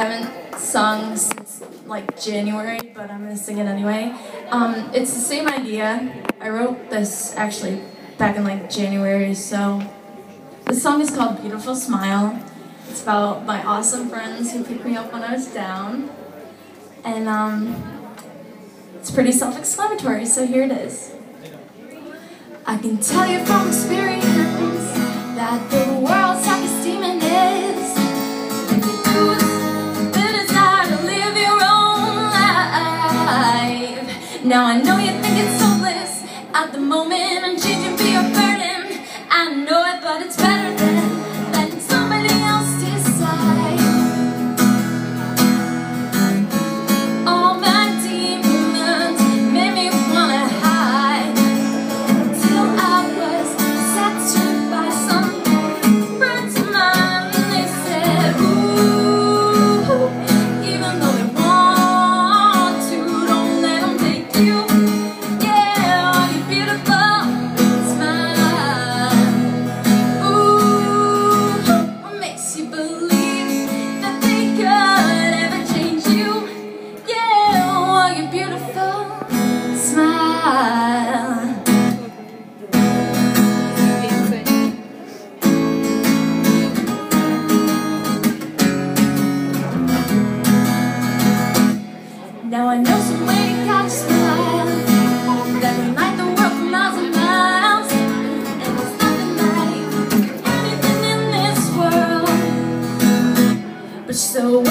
I haven't sung since like January, but I'm gonna sing it anyway. Um, it's the same idea. I wrote this actually back in like January, so the song is called Beautiful Smile. It's about my awesome friends who picked me up when I was down. And um, it's pretty self-explanatory, so here it is. I can tell you from experience Now I know you think it's so bliss at the moment and changing be your Now I know some way to catch a smile so